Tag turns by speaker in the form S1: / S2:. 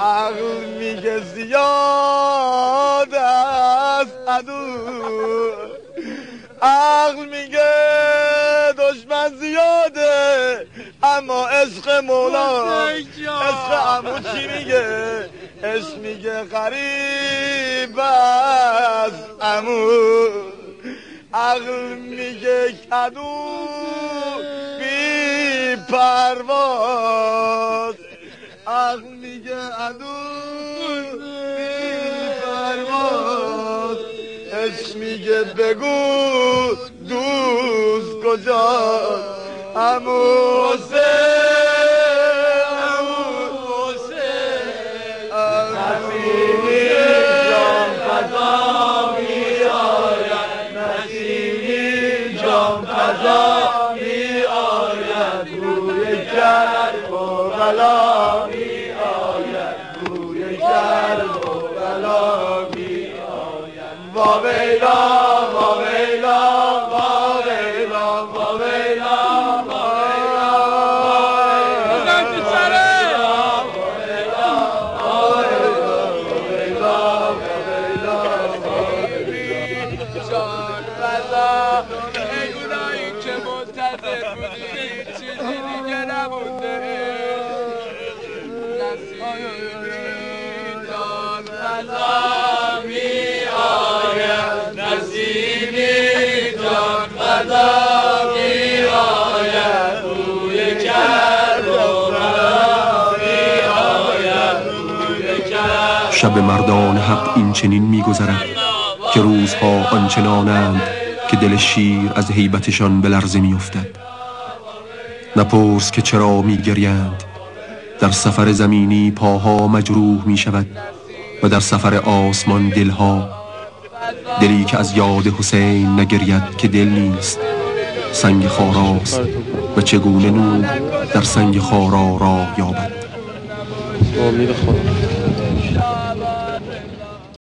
S1: عقل میگه زیاد است عدو. عقل میگه دشمن زیاده اما عشق مولا. عشق عمو چی میگه؟ عشق میگه غریب از عمو. عقل میگه کدو. بی پروا. عقل میگه بی پرواز. عشق میگه بگو دوست کجاست. امو حسین آید
S2: شب مردان حق این چنین میگذرد که روزها آنچنانند که دل شیر از هیبتشان به لرزه میافتد. نپرس که چرا میگریند. در سفر زمینی پاها مجروح می شود و در سفر آسمان دلها. دلی که از یاد حسین نگرید که دل نیست. سنگ خاراست و چگونه نور در سنگ خارا راه یابد.
S3: امید خدا